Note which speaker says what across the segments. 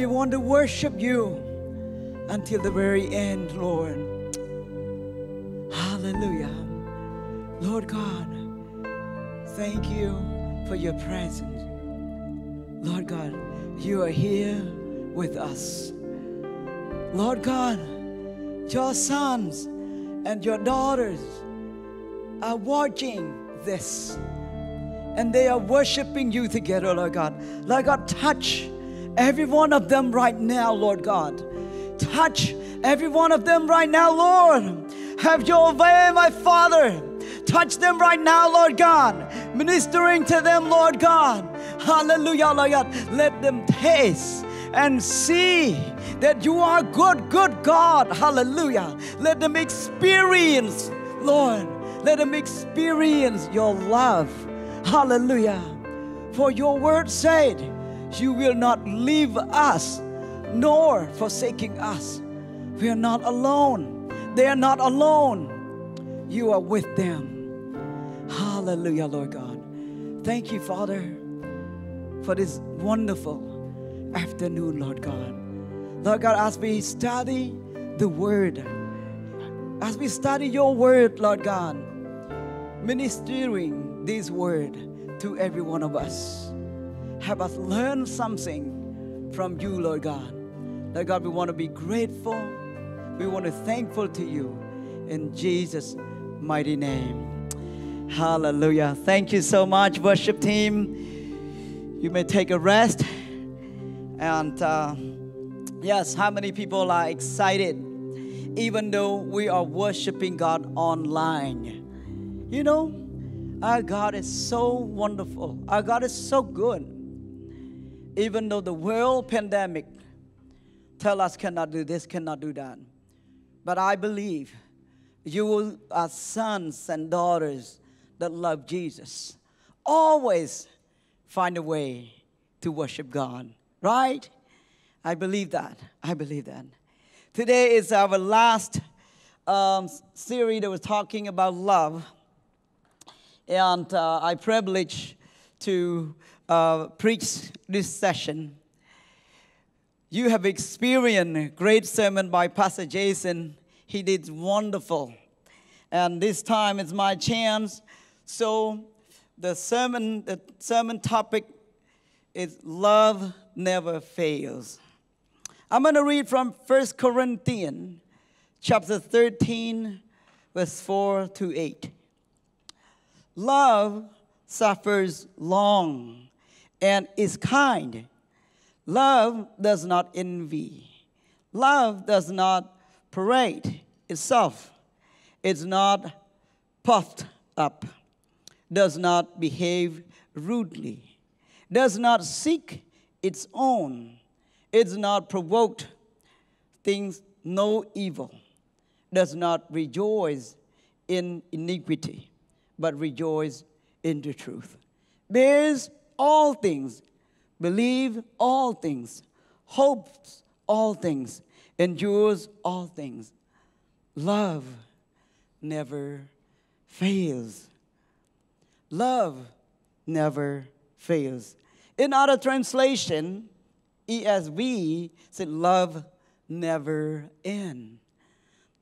Speaker 1: we want to worship you until the very end, Lord. Hallelujah. Lord God, thank you for your presence. Lord God, you are here with us. Lord God, your sons and your daughters are watching this and they are worshiping you together, Lord God. Lord God, touch every one of them right now, Lord God. Touch every one of them right now, Lord. Have your way, my Father. Touch them right now, Lord God. Ministering to them, Lord God. Hallelujah, Lord God. Let them taste and see that you are good, good God. Hallelujah. Let them experience, Lord. Let them experience your love. Hallelujah. For your word said, You will not leave us nor forsaking us. We are not alone. They are not alone. You are with them. Hallelujah, Lord God. Thank you, Father, for this wonderful afternoon, Lord God. Lord God, as we study the Word, as we study your Word, Lord God, ministering this Word to every one of us, have us learn something from you, Lord God. Lord God, we want to be grateful. We want to thankful to you in Jesus' mighty name. Hallelujah. Thank you so much, worship team. You may take a rest. And uh, yes, how many people are excited even though we are worshiping God online? You know, our God is so wonderful. Our God is so good. Even though the world pandemic tell us cannot do this, cannot do that. But I believe you are sons and daughters that love Jesus. Always find a way to worship God, right? I believe that. I believe that. Today is our last um, series that was talking about love. And uh, I privilege to uh, preach this session. You have experienced a great sermon by Pastor Jason. He did wonderful. And this time is my chance. So the sermon, the sermon topic is love never fails. I'm going to read from 1 Corinthians chapter 13 verse 4 to 8. Love suffers long and is kind. Love does not envy. Love does not parade itself. It's not puffed up. Does not behave rudely. Does not seek its own. It's not provoked. Thinks no evil. Does not rejoice in iniquity, but rejoice in the truth. Bears all things, believe all things, hopes all things, endures all things. Love never fails. Love never fails. In other translation, ESV said, Love never ends.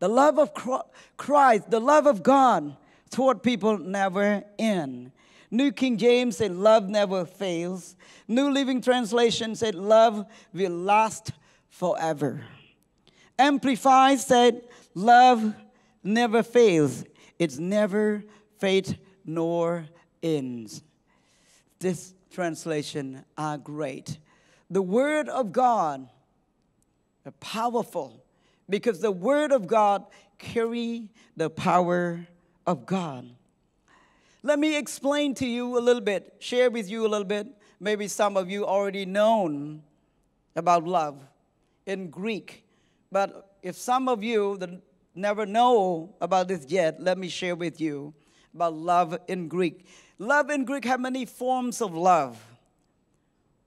Speaker 1: The love of Christ, the love of God toward people never end. New King James said, Love never fails. New Living Translation said, Love will last forever. Amplified said, Love never fails. It's never fate nor ends. This translation are great. The Word of God are powerful because the Word of God carry the power of God. Let me explain to you a little bit, share with you a little bit. Maybe some of you already known about love in Greek, but if some of you that never know about this yet, let me share with you about love in Greek. Love in Greek have many forms of love.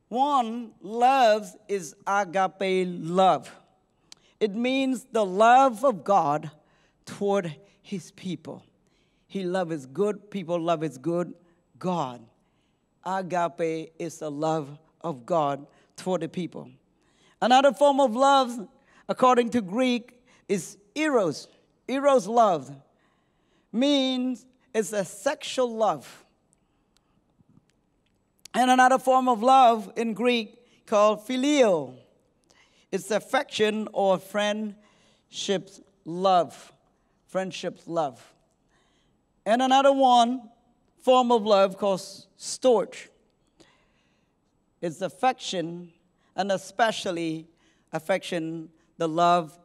Speaker 1: One, love is agape love. it means the love of God toward his people. He loves his good, people love his good God. Agape is the love of God toward the people. Another form of love, according to Greek, is eros. Eros love means it's a sexual love. And another form of love in Greek called phileo. It's affection or friendship love. Friendship love. And another one form of love called storge. It's affection and especially affection, the love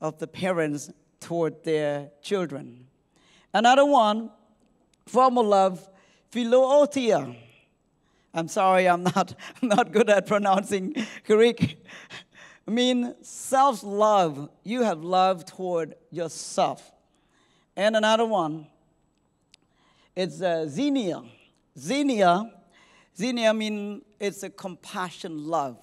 Speaker 1: of the parents toward their children. Another one, form of love, philotia. I'm sorry, I'm not, not good at pronouncing Greek. I mean, self love. You have love toward yourself. And another one, it's uh, xenia. Xenia, xenia means it's a compassion love.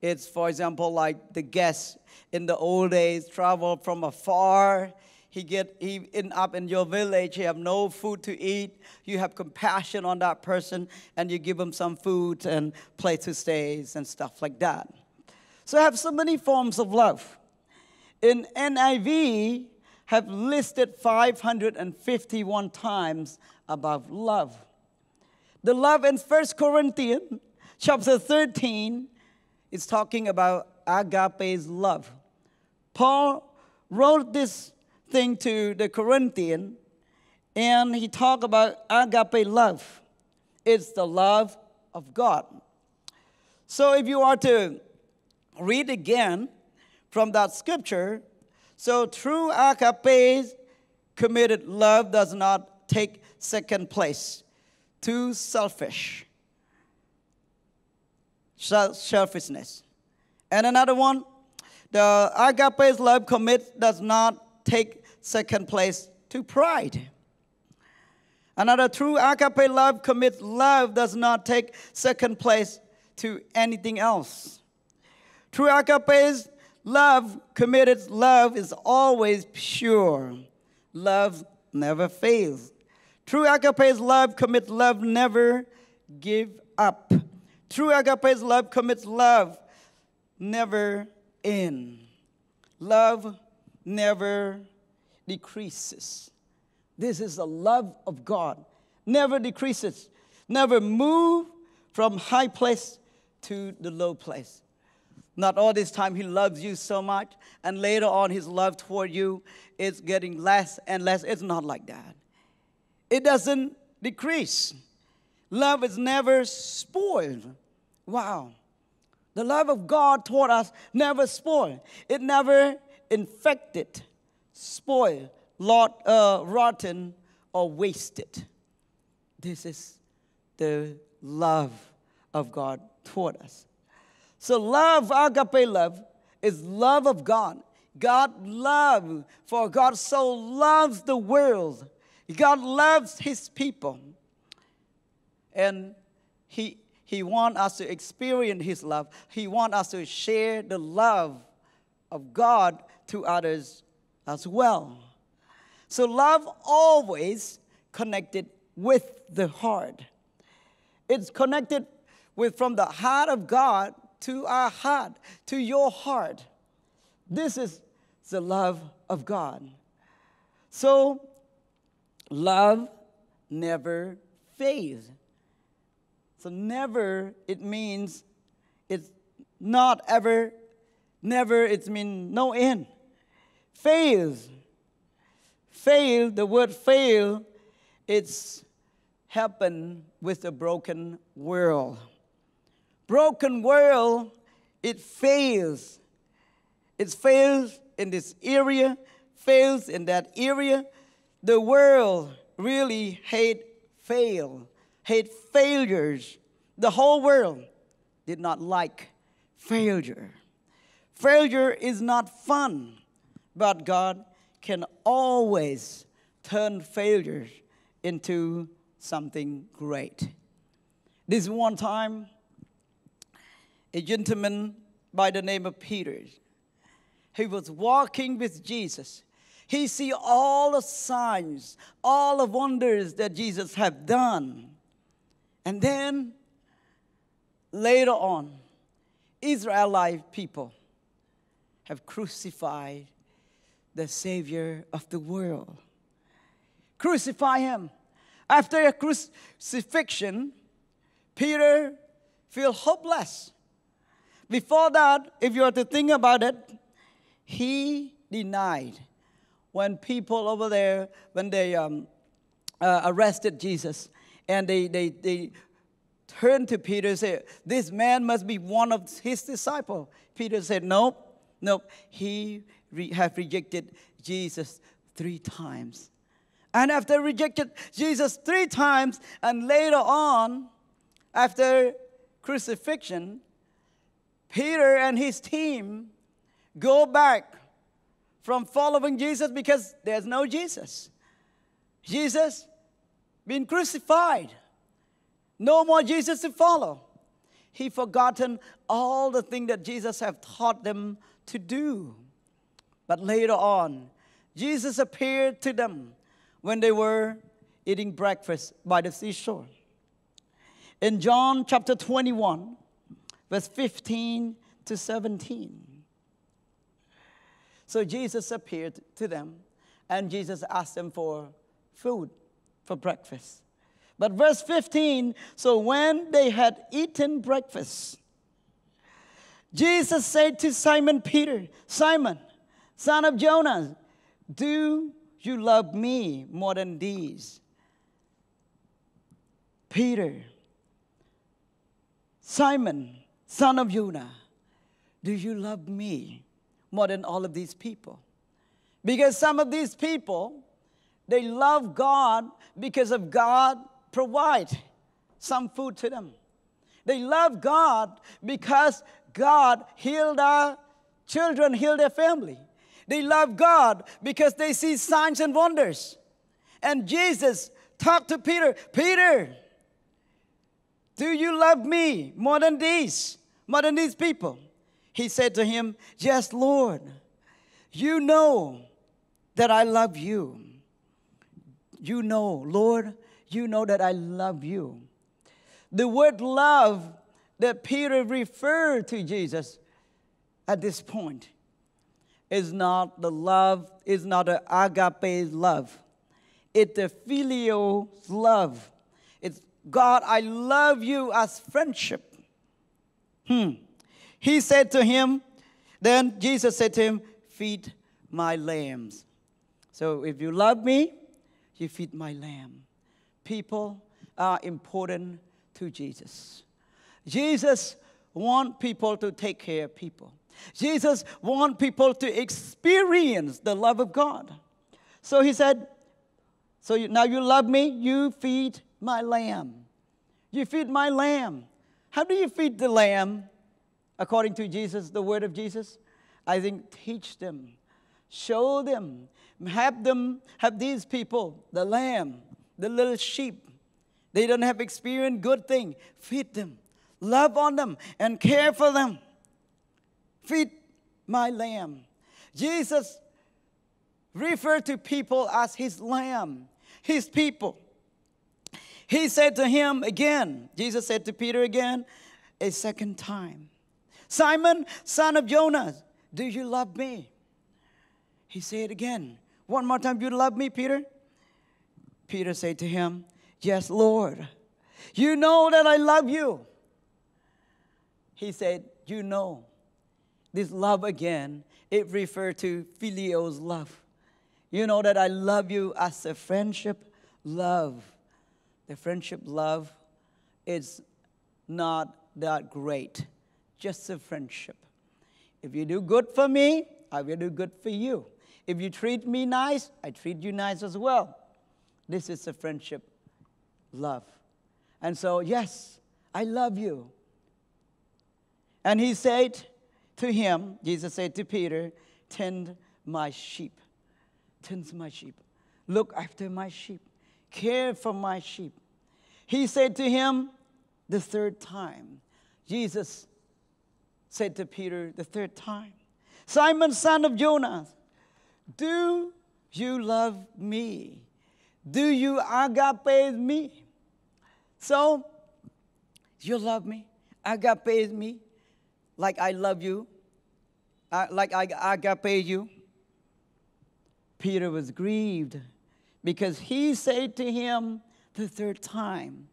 Speaker 1: It's, for example, like the guest in the old days travel from afar. He get he end up in your village. You have no food to eat. You have compassion on that person, and you give him some food and place to stay and stuff like that. So I have so many forms of love. In NIV, have listed 551 times about love. The love in 1 Corinthians chapter 13 is talking about agape's love. Paul wrote this thing to the Corinthian and he talked about agape love. It's the love of God. So if you are to read again from that scripture, so true agape committed love does not take second place. Too selfish. Selfishness. And another one, the agape's love commit does not take second place to pride. Another true agape love commits love does not take second place to anything else. True agape's love, committed love, is always pure. Love never fails. True agape's love commits love, never give up. True agape's love commits love, never end. Love never decreases. This is the love of God. Never decreases. Never move from high place to the low place. Not all this time he loves you so much, and later on his love toward you is getting less and less. It's not like that. It doesn't decrease. Love is never spoiled. Wow. The love of God toward us never spoiled. It never infected, spoiled, lot, uh, rotten, or wasted. This is the love of God toward us. So, love, agape love, is love of God. God love, for God so loves the world. God loves his people. And he, he wants us to experience his love. He wants us to share the love of God to others as well. So love always connected with the heart. It's connected with from the heart of God to our heart, to your heart. This is the love of God. So, love never fades. So, never, it means it's not ever, never, it means no end. Fails. Fail, the word fail, it's happened with a broken world broken world, it fails. It fails in this area, fails in that area. The world really hate fail, hate failures. The whole world did not like failure. Failure is not fun, but God can always turn failures into something great. This one time, a gentleman by the name of Peter he was walking with Jesus. He see all the signs, all the wonders that Jesus have done. And then later on, Israelite people have crucified the Savior of the world. Crucify him. After a crucifixion, Peter feel hopeless. Before that, if you are to think about it, he denied when people over there, when they um, uh, arrested Jesus, and they, they, they turned to Peter and said, This man must be one of his disciples. Peter said, Nope, nope. He re- have rejected Jesus three times. And after rejected Jesus three times, and later on, after crucifixion, Peter and his team go back from following Jesus because there's no Jesus. Jesus been crucified. No more Jesus to follow. He forgotten all the things that Jesus have taught them to do. But later on, Jesus appeared to them when they were eating breakfast by the seashore. In John chapter 21, verse 15 to 17. So Jesus appeared to them, and Jesus asked them for food for breakfast. But verse 15 so when they had eaten breakfast, Jesus said to Simon Peter, Simon, son of Jonas, do you love me more than these? Peter, Simon, son of Jonah, do you love me more than all of these people? Because some of these people, they love God because of God provide some food to them. They love God because God healed our children, healed their family. They love God because they see signs and wonders. And Jesus talked to Peter Peter, do you love me more than these, more than these people? He said to him, Yes, Lord. You know that I love you. You know, Lord, you know that I love you. The word love that Peter referred to Jesus at this point is not the love, is not the agape love. It's the filial love. It's God, I love you as friendship. Hmm. He said to him, then Jesus said to him, Feed my lambs. So if you love me, you feed my lamb. People are important to Jesus. Jesus want people to take care of people. Jesus want people to experience the love of God. So he said, so you, now you love me, you feed my lamb. You feed my lamb. How do you feed the lamb? According to Jesus, the word of Jesus, I think teach them, show them, have them, have these people, the lamb, the little sheep. They don't have experience good thing. Feed them, love on them, and care for them. Feed my lamb. Jesus referred to people as his lamb, his people. He said to him again, Jesus said to Peter again, a second time, Simon, son of Jonas, do you love me? He said again, one more time, you love me, Peter? Peter said to him, Yes, Lord. You know that I love you. He said, You know this love again, it refers to filios love. You know that I love you as a friendship love. The friendship love is not that great, just a friendship. If you do good for me, I will do good for you. If you treat me nice, I treat you nice as well. This is a friendship love. And so, yes, I love you. And he said, to him, Jesus said to Peter, Tend my sheep. Tend my sheep. Look after my sheep. Care for my sheep. He said to him the third time. Jesus said to Peter the third time, Simon, son of Jonas, do you love me? Do you agape me? So, you love me, agape me, like I love you, uh, like I agape you. Peter was grieved because he said to him the third time,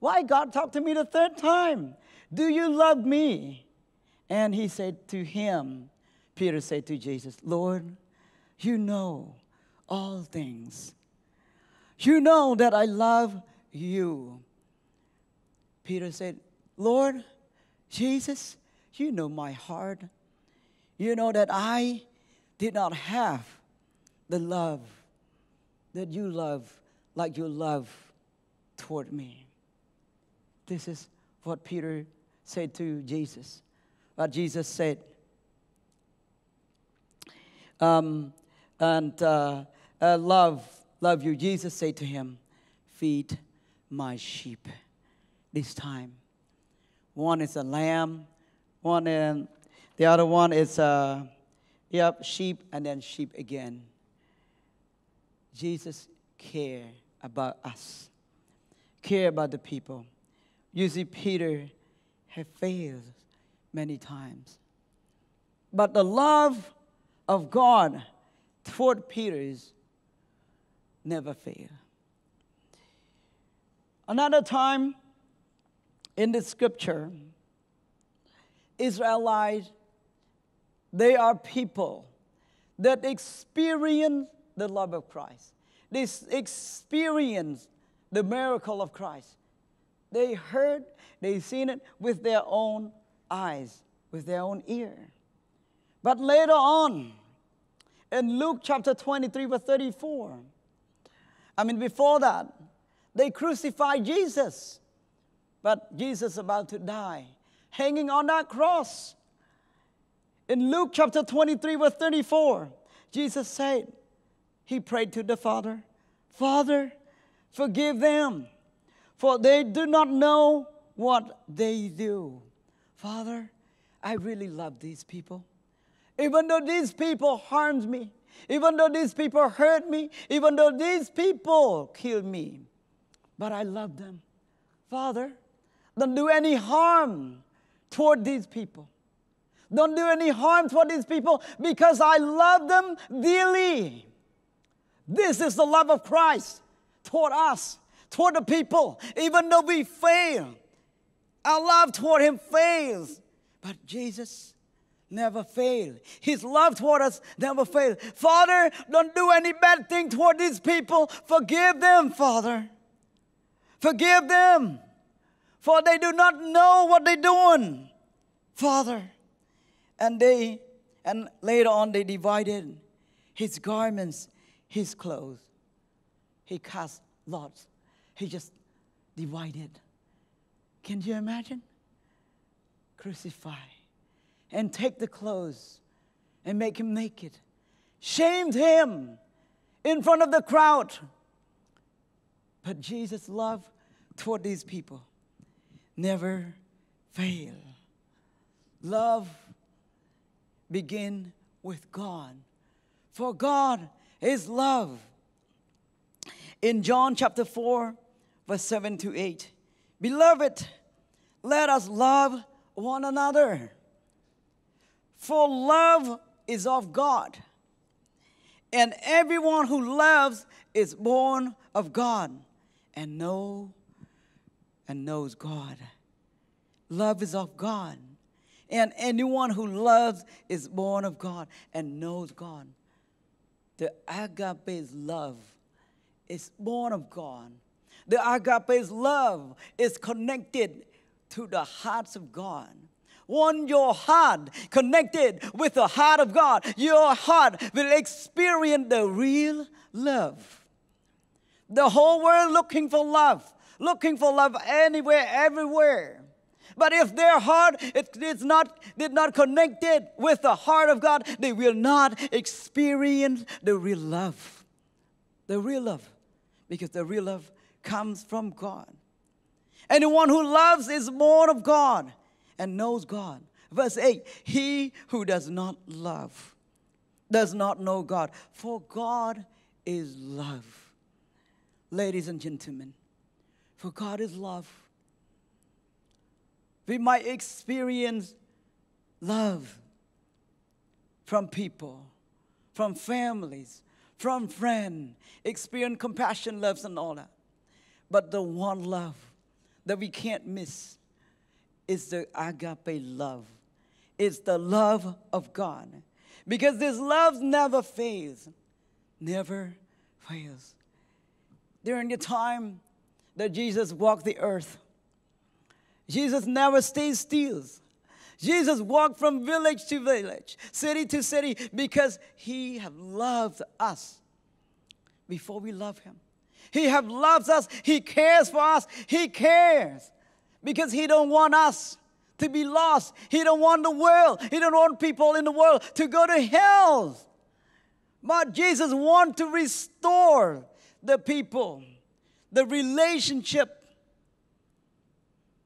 Speaker 1: Why God talked to me the third time? Do you love me? And he said to him, Peter said to Jesus, Lord, you know all things. You know that I love you. Peter said, Lord, Jesus, you know my heart. You know that I did not have the love that you love like you love toward me. This is what Peter said to Jesus. What Jesus said. Um, and uh, uh, love, love you. Jesus said to him, Feed my sheep. This time, one is a lamb, one and the other one is uh, yep, sheep, and then sheep again. Jesus care about us, care about the people. You see, Peter had failed many times. But the love of God toward Peter is never fail. Another time in the scripture, Israelites, they are people that experience the love of Christ. They experience the miracle of Christ. They heard, they seen it with their own eyes, with their own ear. But later on, in Luke chapter 23, verse 34, I mean, before that, they crucified Jesus. But Jesus about to die, hanging on that cross. In Luke chapter 23, verse 34, Jesus said, He prayed to the Father, Father, forgive them, for they do not know what they do. Father, I really love these people. Even though these people harmed me, even though these people hurt me, even though these people killed me, but I love them. Father, don't do any harm toward these people. Don't do any harm toward these people because I love them dearly. This is the love of Christ toward us, toward the people. Even though we fail, our love toward Him fails. But Jesus never failed. His love toward us never failed. Father, don't do any bad thing toward these people. Forgive them, Father. Forgive them for they do not know what they're doing. Father. And they, and later on, they divided his garments, his clothes. He cast lots. He just divided. Can you imagine? Crucify and take the clothes and make him naked. Shamed him in front of the crowd. But Jesus' love toward these people never fail. Love begin with God. For God is love. In John chapter 4, verse 7 to 8, Beloved, let us love one another. For love is of God. And everyone who loves is born of God and know and knows God. Love is of God. And anyone who loves is born of God and knows God. The agape's love is born of God. The agape's love is connected to the hearts of God. When your heart connected with the heart of God, your heart will experience the real love. The whole world looking for love looking for love anywhere, everywhere. But if their heart is not, did not connected with the heart of God, they will not experience the real love. The real love. Because the real love comes from God. Anyone who loves is born of God and knows God. Verse 8 He who does not love does not know God, for God is love. Ladies and gentlemen, for God is love. We might experience love from people, from families, from friends, experience compassion, loves, and all that. But the one love that we can't miss is the agape love. It's the love of God. Because this love never fails. Never fails. During the time that Jesus walked the earth, Jesus never stays still. Jesus walked from village to village, city to city, because he loved us before we love him. He have loves us. He cares for us. He cares because he don't want us to be lost. He don't want the world. He don't want people in the world to go to hell. But Jesus want to restore the people, the relationship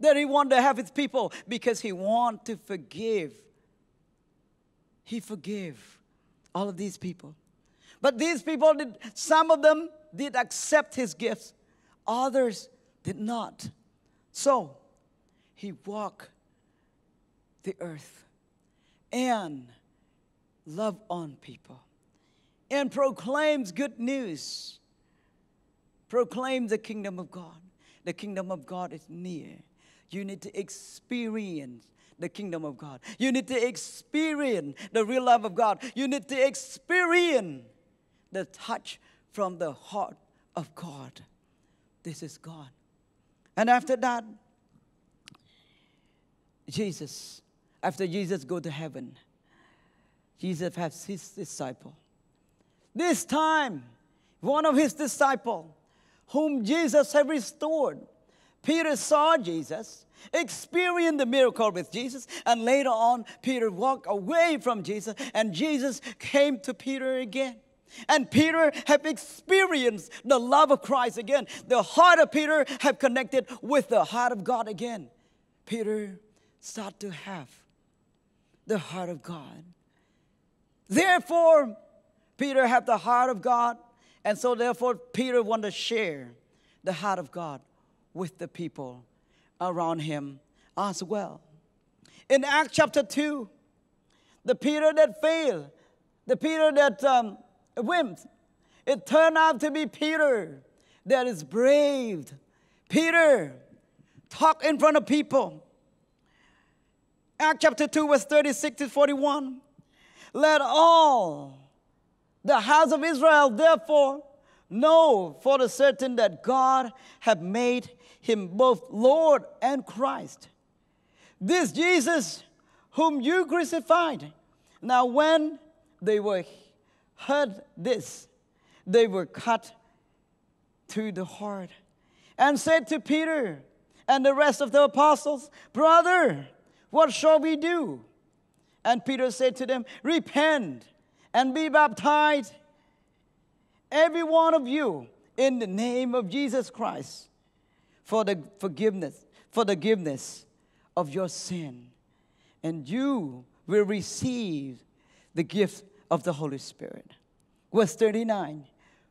Speaker 1: that he want to have with people because he want to forgive. He forgive all of these people. But these people did some of them did accept his gifts, others did not. So he walked the earth and loved on people and proclaims good news. Proclaim the kingdom of God. The kingdom of God is near. You need to experience the kingdom of God. You need to experience the real love of God. You need to experience the touch from the heart of God. This is God. And after that, Jesus, after Jesus go to heaven, Jesus has his disciple. This time, one of his disciple, whom Jesus had restored, Peter saw Jesus, experienced the miracle with Jesus, and later on, Peter walked away from Jesus, and Jesus came to Peter again. And Peter have experienced the love of Christ again. The heart of Peter have connected with the heart of God again. Peter start to have the heart of God. Therefore, Peter have the heart of God, and so therefore Peter want to share the heart of God with the people around him as well. In Acts chapter 2, the Peter that failed, the Peter that um, wimp. It turned out to be Peter that is brave. Peter talk in front of people. Act chapter 2, verse 36 to 41. Let all the house of Israel therefore know for the certain that God have made him both Lord and Christ. This Jesus whom you crucified. Now, when they were heard this, they were cut to the heart and said to Peter and the rest of the apostles, Brother, what shall we do? And Peter said to them, Repent and be baptized, every one of you, in the name of Jesus Christ, for the forgiveness, for the forgiveness of your sin. And you will receive the gift of the Holy Spirit. Verse 39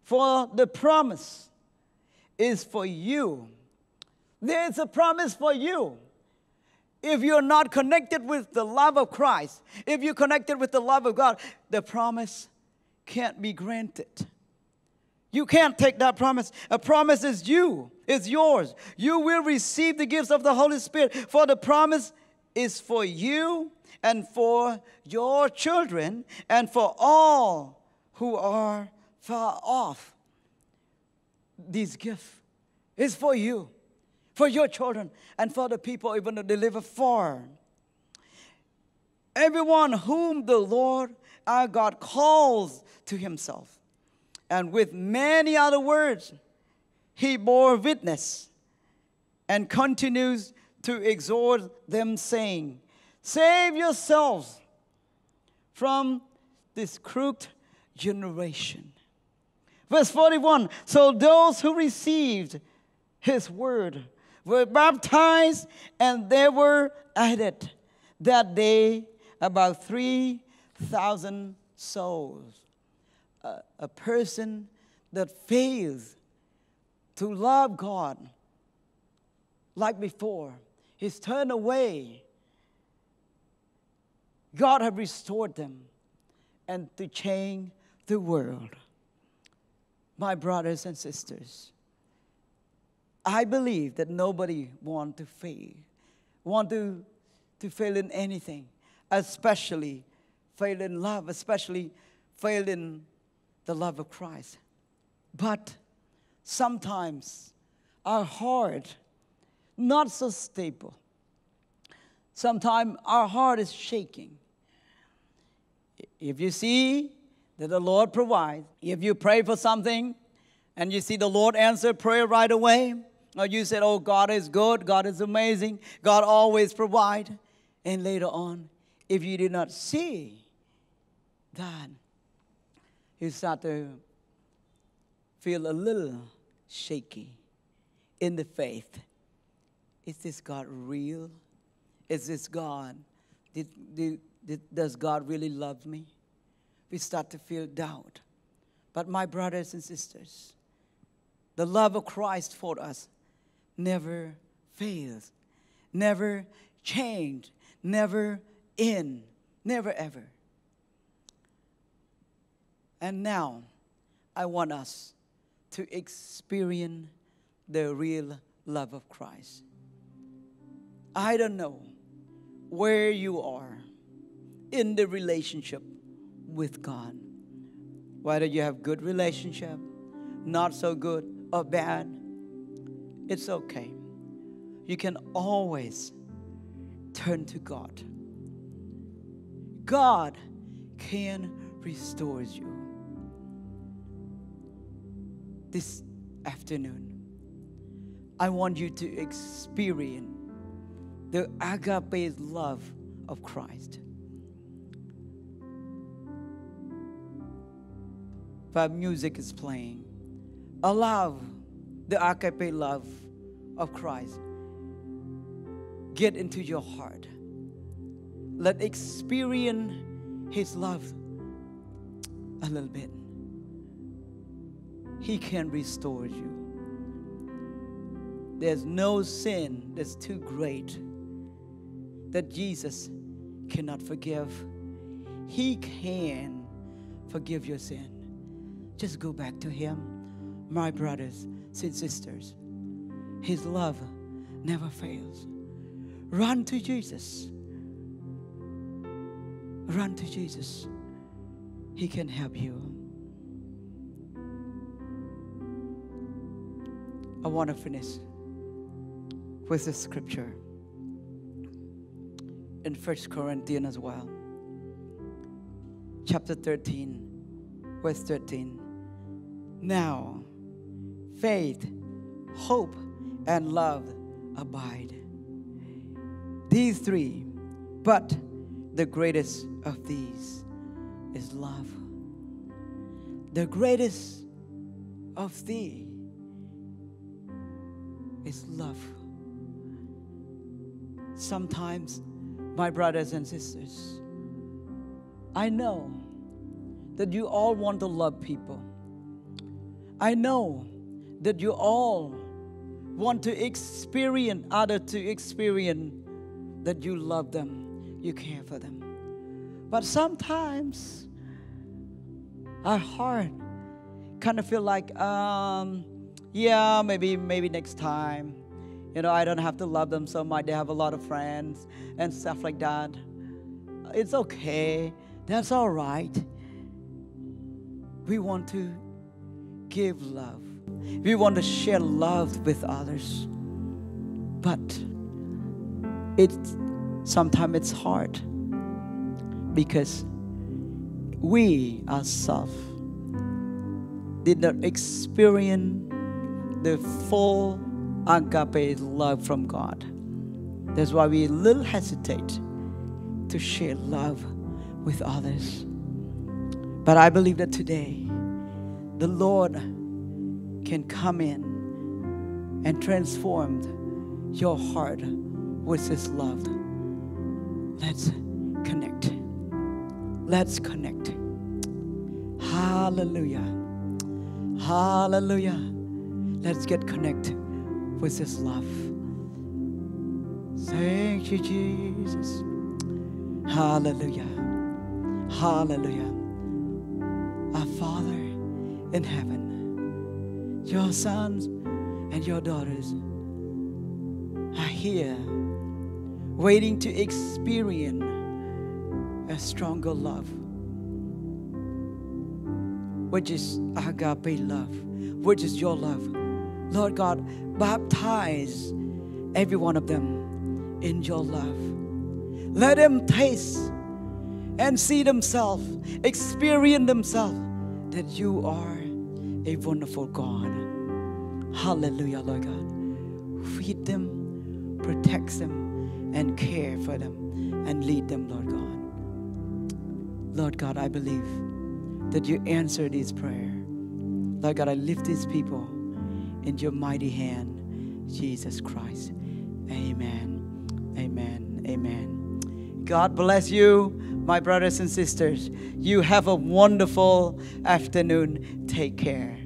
Speaker 1: For the promise is for you. There's a promise for you. If you're not connected with the love of Christ, if you're connected with the love of God, the promise can't be granted. You can't take that promise. A promise is you, it's yours. You will receive the gifts of the Holy Spirit, for the promise is for you and for your children and for all who are far off. This gift is for you, for your children, and for the people even to deliver far. Everyone whom the Lord our God calls to himself. And with many other words, he bore witness and continues to exhort them, saying, Save yourselves from this crooked generation. Verse 41 So those who received his word were baptized, and there were added That day, about 3,000 souls. A, a person that fails to love God like before, he's turned away. God have restored them and to change the world. My brothers and sisters, I believe that nobody want to fail, want to, to fail in anything, especially fail in love, especially fail in the love of Christ. But sometimes our heart not so stable. Sometimes our heart is shaking. If you see that the Lord provides, if you pray for something and you see the Lord answer prayer right away, or you said, Oh, God is good, God is amazing, God always provide. And later on, if you did not see that, you start to feel a little shaky in the faith. Is this God real? Is this God? Did, did, does God really love me? We start to feel doubt. But my brothers and sisters, the love of Christ for us never fails, never change, never end, never ever. And now, I want us to experience the real love of Christ. I don't know where you are in the relationship with God. Whether you have good relationship, not so good or bad, it's okay. You can always turn to God. God can restore you. This afternoon, I want you to experience the agape love of Christ. While music is playing, allow the agape love of Christ get into your heart. Let experience His love a little bit. He can restore you. There's no sin that's too great that Jesus cannot forgive. He can forgive your sin. Just go back to Him, my brothers and sisters. His love never fails. Run to Jesus. Run to Jesus. He can help you. I want to finish with the scripture in First Corinthians as well. Chapter 13, verse 13. Now, faith, hope, and love abide. These three, but the greatest of these is love. The greatest of thee is love. Sometimes, my brothers and sisters, I know that you all want to love people. I know that you all want to experience other to experience that you love them, you care for them. But sometimes our heart kind of feel like, um, yeah, maybe maybe next time. You know, I don't have to love them so much. They have a lot of friends and stuff like that. It's okay. That's all right. We want to give love. We want to share love with others. But it's sometimes it's hard because we ourselves did not experience the full agape love from God. That's why we little hesitate to share love with others. But I believe that today the Lord can come in and transform your heart with His love. Let's connect. Let's connect. Hallelujah. Hallelujah. Let's get connected with His love. Thank you, Jesus. Hallelujah. Hallelujah. In heaven, your sons and your daughters are here waiting to experience a stronger love, which is agape love, which is your love. Lord God, baptize every one of them in your love. Let them taste and see themselves, experience themselves that you are a wonderful God. Hallelujah, Lord God. Feed them, protect them, and care for them and lead them, Lord God. Lord God, I believe that you answer this prayer. Lord God, I lift these people in your mighty hand, Jesus Christ. Amen. Amen. Amen. God bless you, my brothers and sisters. You have a wonderful afternoon. Take care.